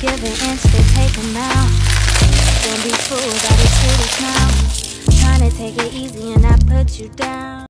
give an inch, they take a mile. Don't be fooled by the pretty now. Trying to take it easy and I put you down.